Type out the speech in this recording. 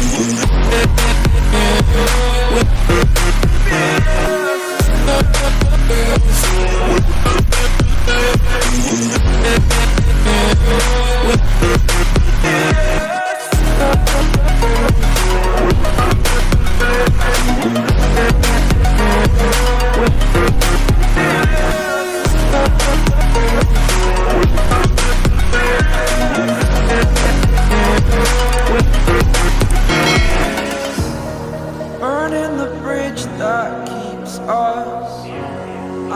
Yeah.